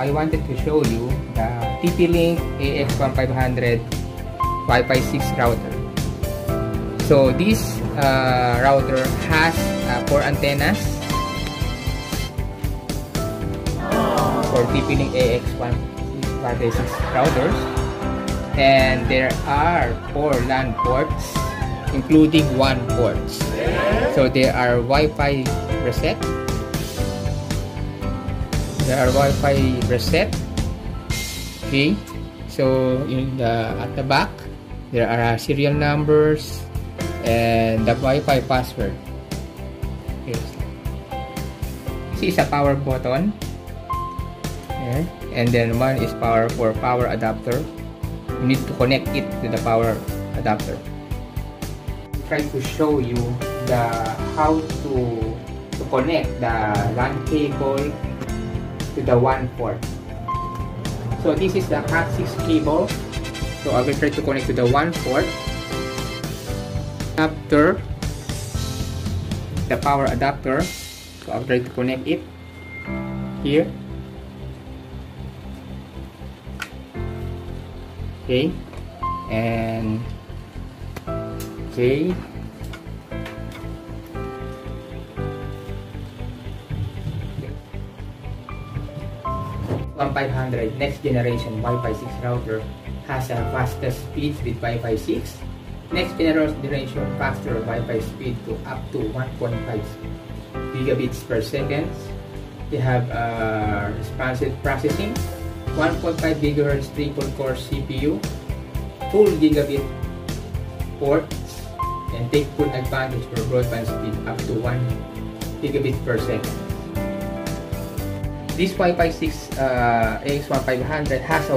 I wanted to show you the TP-Link AX1500 Wi-Fi 6 router. So this uh, router has uh, four antennas for TP-Link AX1500 6 routers and there are four LAN ports including WAN ports. So there are Wi-Fi reset there are Wi-Fi reset. Okay so in the at the back there are serial numbers and the Wi-Fi password. Okay. This is a power button. Yeah. and then one is power for power adapter. You need to connect it to the power adapter. Try to show you the how to to connect the LAN cable to the one port. So this is the Cat6 cable. So I will try to connect to the one port. After the power adapter, so I'll try to connect it here. Okay, and okay. 1500 next generation Wi-Fi 6 router has a faster speed with Wi-Fi 6. Next generation faster Wi-Fi speed to up to 1.5 gigabits per second. They have uh, responsive processing, 1.5 gigahertz triple core CPU, full gigabit ports, and take full advantage for broadband speed up to 1 gigabit per second. This Wi-Fi 6 uh, AX1500 has a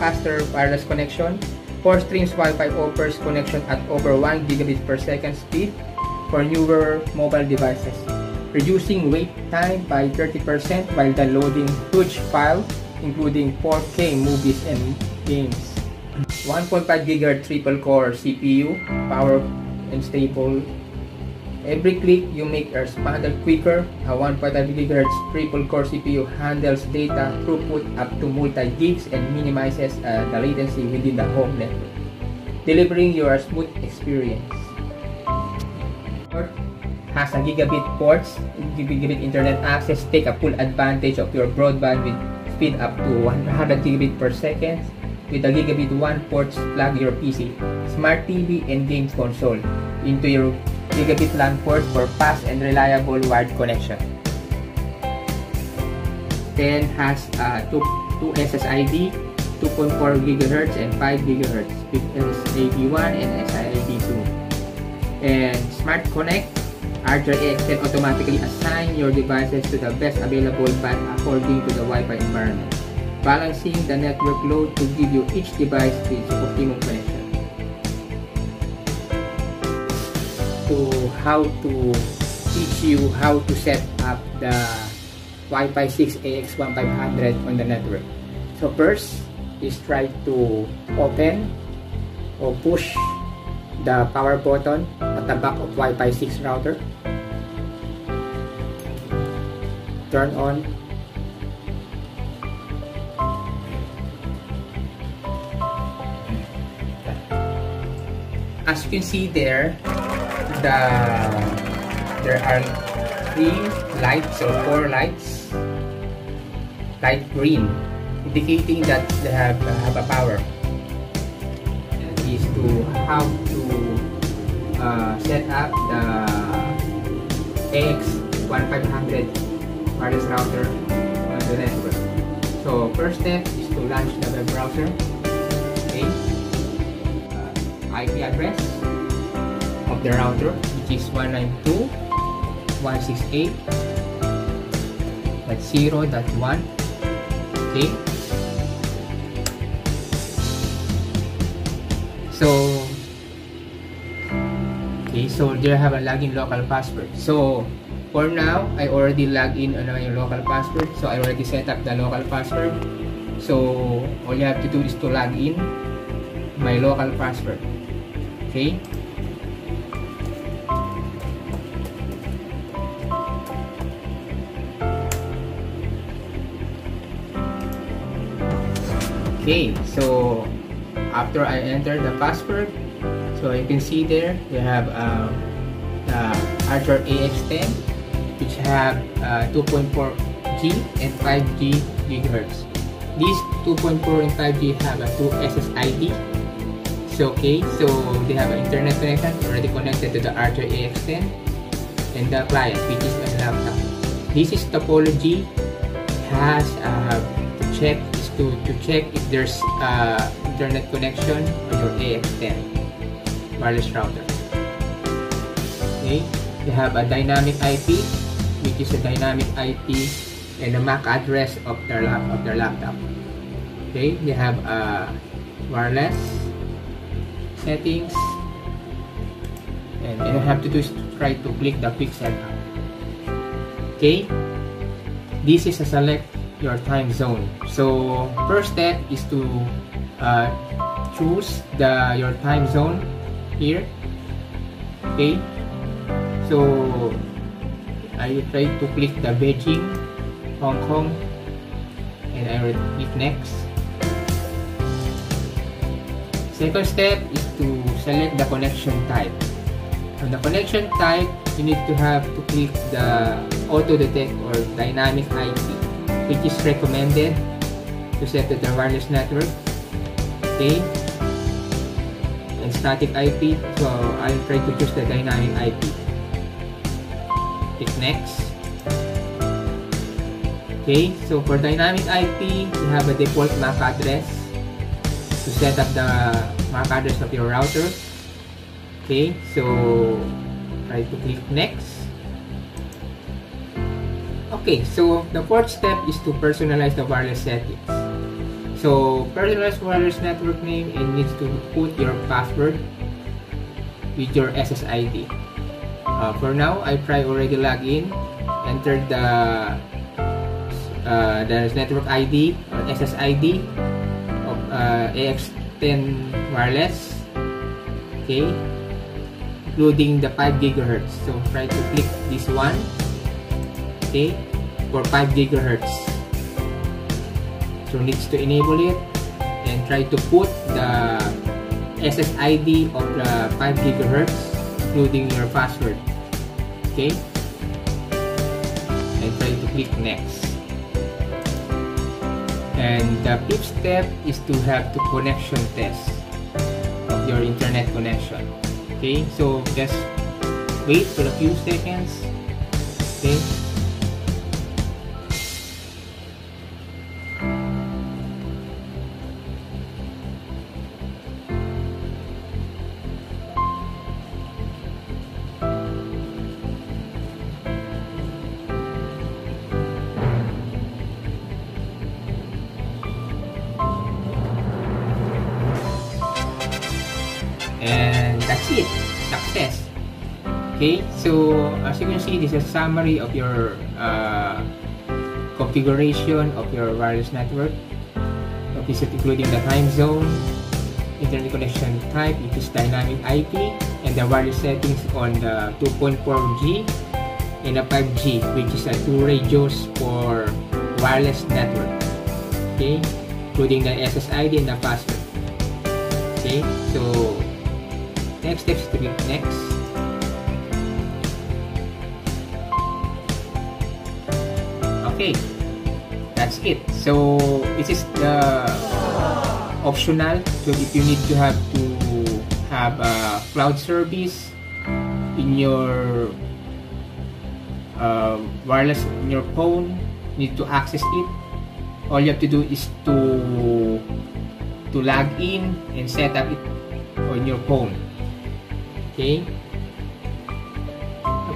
faster wireless connection. 4 streams Wi-Fi offers connection at over 1 gigabit per second speed for newer mobile devices, reducing wait time by 30% while downloading huge files including 4K movies and games. 1.5 GHz triple core CPU, power and stable Every click you make is responded quicker. A 1.5 GHz triple core CPU handles data throughput up to multi-gigs and minimizes uh, the latency within the home network, delivering your smooth experience. Has a gigabit ports, gigabit internet access, take a full advantage of your broadband with speed up to 100 gigabit per second. With a gigabit 1 ports, plug your PC, smart TV, and games console into your gigabit LAN port for fast and reliable wired connection. Then has uh, two, two SSID, 2.4 GHz and 5 GHz with SSID1 and SSID2. And Smart Connect, Archer AX can automatically assign your devices to the best available band according to the Wi-Fi environment, balancing the network load to give you each device its optimum connection. To how to teach you how to set up the Wi-Fi 6 AX1500 on the network. So first is try to open or push the power button at the back of Wi-Fi 6 router. Turn on. As you can see there, the there are three lights or four lights light green indicating that they have uh, have a power. Is to how to uh, set up the AX1500 wireless router on the network. So first step is to launch the web browser. Okay. Uh, IP address of the router which is 192.168 that's 0 dot 1 okay? So okay so there have a login local password? So for now I already log in on my local password so I already set up the local password. So all you have to do is to log in my local password okay okay so after I enter the password so you can see there you have the Archer AX10 which have uh, 2.4G and 5G gigahertz. These 2.4 and 5G have a 2 SSID so okay so they have an internet connection already connected to the Archer AX10 and the client which is a laptop. This is topology has uh, check to, to check if there's uh, internet connection on your AX10 wireless router. Okay, you have a dynamic IP, which is a dynamic IP and a MAC address of their lap of their laptop. Okay, you have a wireless settings, and all you have to do is to try to click the quick setup. Okay, this is a select your time zone. So first step is to uh, choose the your time zone here. Okay. So I try to click the Beijing, Hong Kong, and I will click next. Second step is to select the connection type. On the connection type, you need to have to click the auto detect or dynamic IP which is recommended to set to the wireless network okay? And static IP so I'll try to choose the dynamic IP click next. Okay so for dynamic IP you have a default MAC address to set up the MAC address of your router. Okay so try to click next Okay, so the fourth step is to personalize the wireless settings. So, personalize wireless network name and needs to put your password with your SSID. Uh, for now, I try already log in, entered the uh, the network ID or SSID of uh, AX10 wireless. Okay, including the 5 gigahertz. So try to click this one. Okay, for 5 gigahertz. So needs to enable it and try to put the SSID of the 5 gigahertz including your password. Okay? And try to click next. And the fifth step is to have the connection test of your internet connection. Okay? So just wait for a few seconds. Okay that's it. Success. Okay so as you can see this is a summary of your uh, configuration of your wireless network. This is including the time zone internet connection type which is dynamic IP and the wireless settings on the 2.4G and the 5G which is a two radios for wireless network. Okay including the SSID and the password. Okay so next step is to click next. Okay. That's it. So this is the optional. So if you need to have to have a cloud service in your uh, wireless in your phone need to access it all you have to do is to to log in and set up it on your phone okay?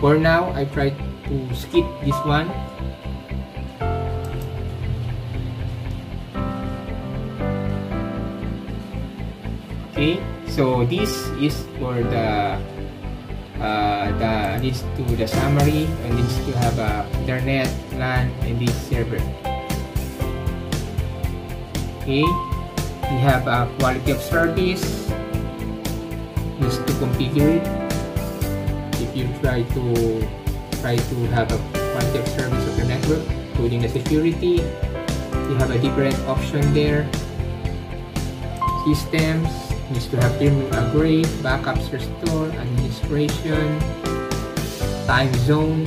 For now I try to skip this one. Okay? So this is for the uh, the needs to the summary and needs to have a internet LAN and this server. Okay? We have a quality of service configure it if you try to try to have a of service of your network including the security you have a different option there systems needs to have firmware upgrade, backups restore, administration, time zone.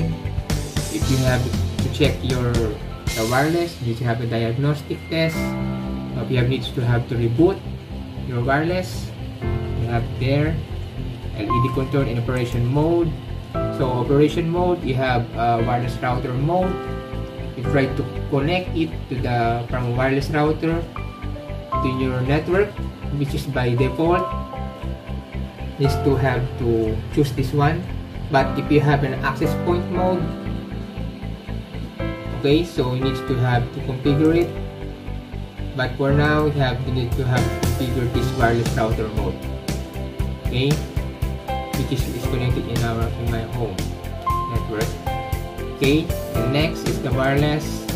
If you have to check your the wireless, you need to have a diagnostic test. If you have needs to have to reboot your wireless, you have there LED control in operation mode. So operation mode, you have uh, wireless router mode. You try to connect it to the from wireless router to your network which is by default. Is to have to choose this one. But if you have an access point mode okay so you need to have to configure it. But for now we have we need to have to configure this wireless router mode. Okay which is, is connected in our in my home network. Okay and next is the wireless.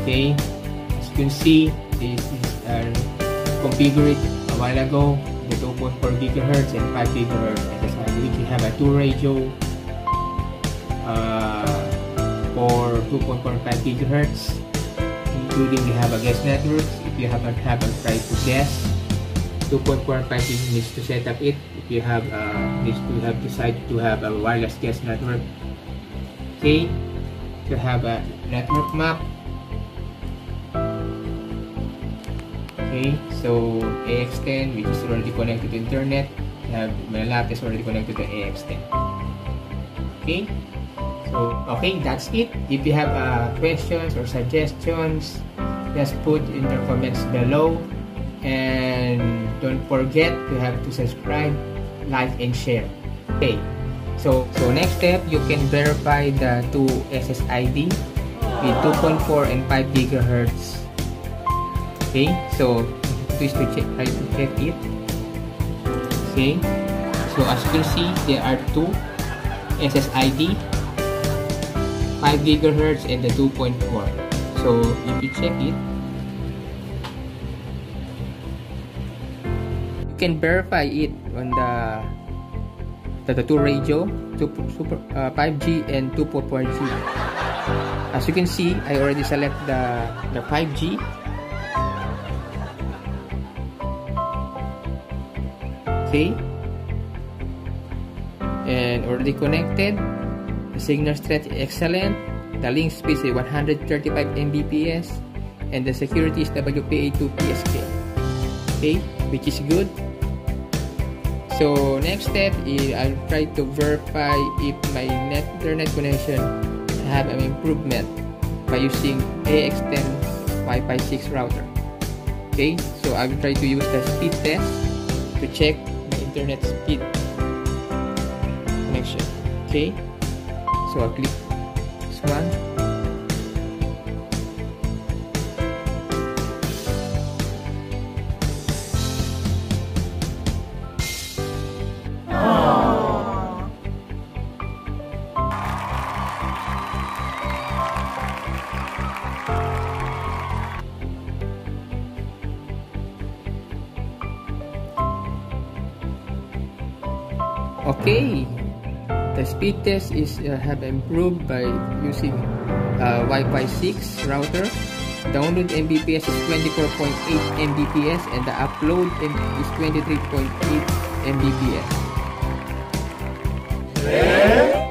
Okay as you can see this is uh, configured a while ago the 2.4 gigahertz and 5 gigahertz I believe we have a two radio uh, for 2.45 gigahertz including we have a guest network. If you haven't haven't tried to guess 2.45 gigahertz needs to set up it if you have uh, needs have decided to have a wireless guest network. Okay to have a network map. Okay so AX10 which is already connected to internet you have my lap is already connected to AX10 okay so okay that's it. If you have uh, questions or suggestions just put in the comments below. And don't forget to have to subscribe like and share. Okay. So so next step you can verify the two SSID with 2.4 and 5 gigahertz. Okay. So please to check try to check it. Okay. So as you can see there are two SSID 5 gigahertz and the 2.4 so if you check it can verify it on the the, the two radio two, super, uh, 5G and 2.4G as you can see I already select the the 5G okay and already connected. The signal strength excellent. The link speed is 135 mbps. And the security is WPA2 PSK okay which is good so next step is I'll try to verify if my net internet connection have an improvement by using AX10 Wi-Fi 6 router. Okay so I will try to use the speed test to check the internet speed connection. Okay so I'll click this one speed test is uh, have improved by using uh, Wi-Fi 6 router. Download Mbps is 24.8 Mbps and the upload is 23.8 Mbps just